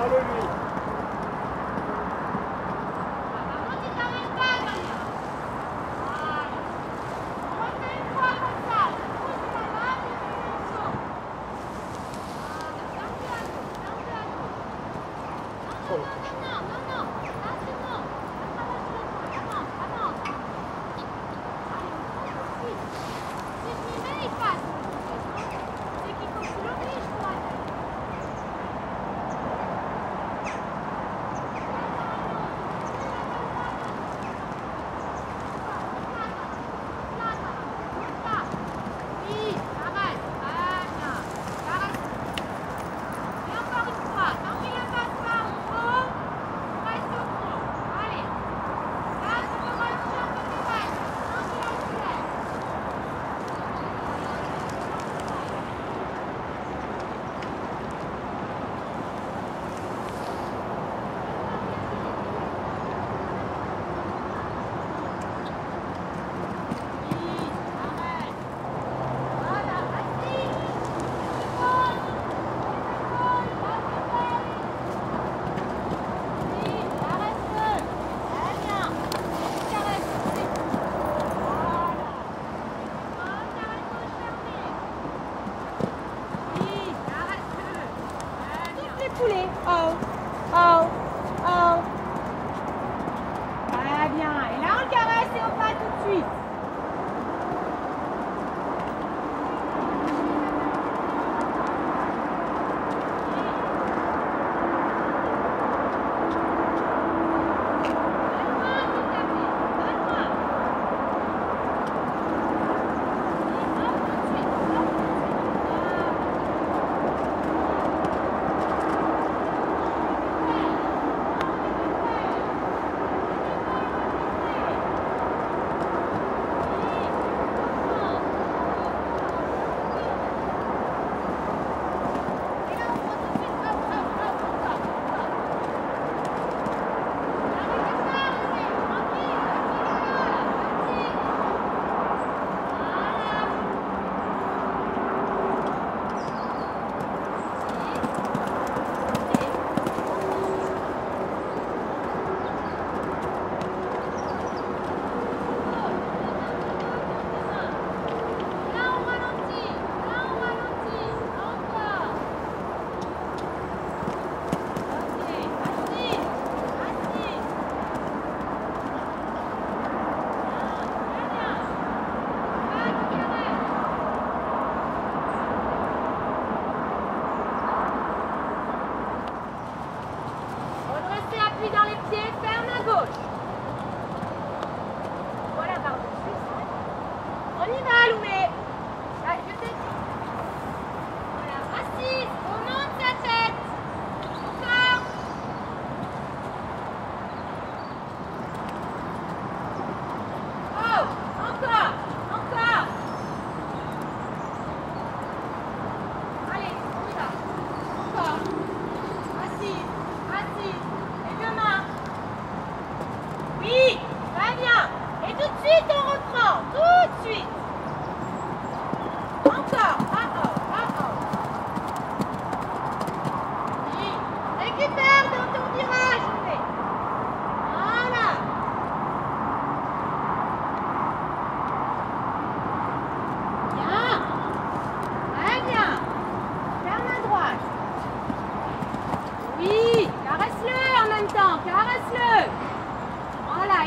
No, no, no, no. poulet. Oh, oh, oh. Très bien. Et là, on le caresse et on pas tout de suite. Caralho, meu!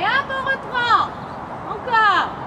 Et hop, on reprend. Encore.